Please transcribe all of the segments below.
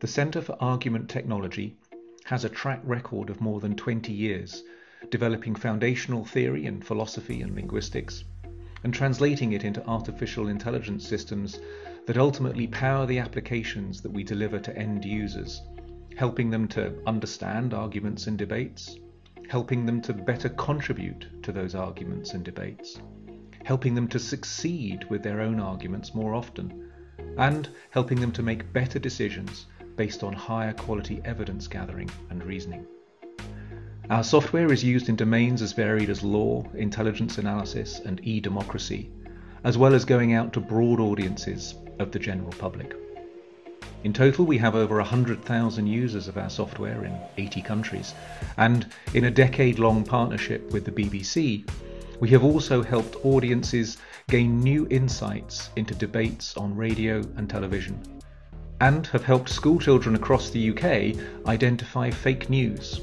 The Centre for Argument Technology has a track record of more than 20 years, developing foundational theory in philosophy and linguistics, and translating it into artificial intelligence systems that ultimately power the applications that we deliver to end users, helping them to understand arguments and debates, helping them to better contribute to those arguments and debates, helping them to succeed with their own arguments more often, and helping them to make better decisions based on higher quality evidence gathering and reasoning. Our software is used in domains as varied as law, intelligence analysis, and e-democracy, as well as going out to broad audiences of the general public. In total, we have over 100,000 users of our software in 80 countries, and in a decade-long partnership with the BBC, we have also helped audiences gain new insights into debates on radio and television, and have helped schoolchildren across the UK identify fake news.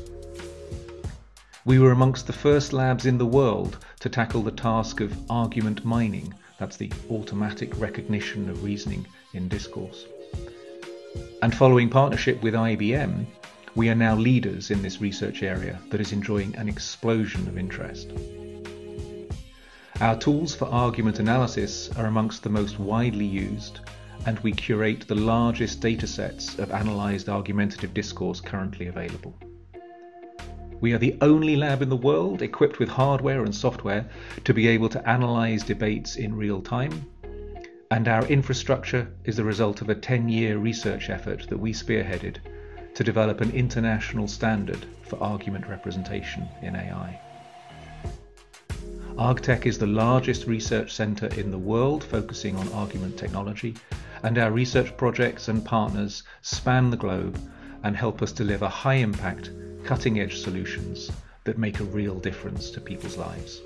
We were amongst the first labs in the world to tackle the task of argument mining, that's the automatic recognition of reasoning in discourse. And following partnership with IBM, we are now leaders in this research area that is enjoying an explosion of interest. Our tools for argument analysis are amongst the most widely used, and we curate the largest datasets of analysed argumentative discourse currently available. We are the only lab in the world equipped with hardware and software to be able to analyse debates in real time. And our infrastructure is the result of a 10 year research effort that we spearheaded to develop an international standard for argument representation in AI. ArgTech is the largest research centre in the world focusing on argument technology, and our research projects and partners span the globe and help us deliver high impact cutting edge solutions that make a real difference to people's lives.